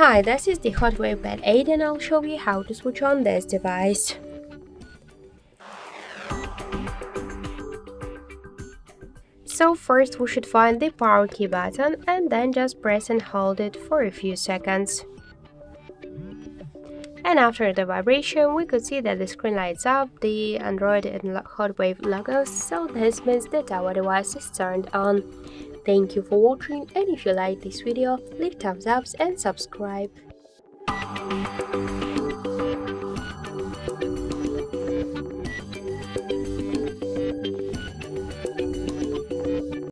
Hi, this is the HOTWAV Pad 8 and I'll show you how to switch on this device. So first we should find the power key button and then just press and hold it for a few seconds. And after the vibration, we could see that the screen lights up the Android and HOTWAV logos, so this means that our device is turned on. Thank you for watching and if you like this video, leave thumbs up and subscribe.